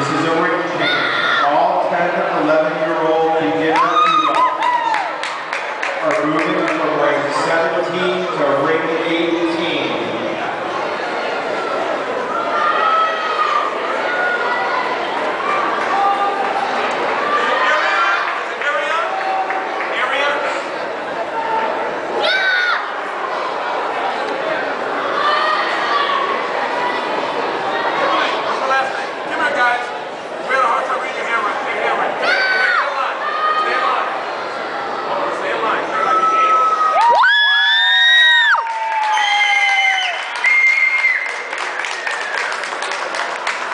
this is a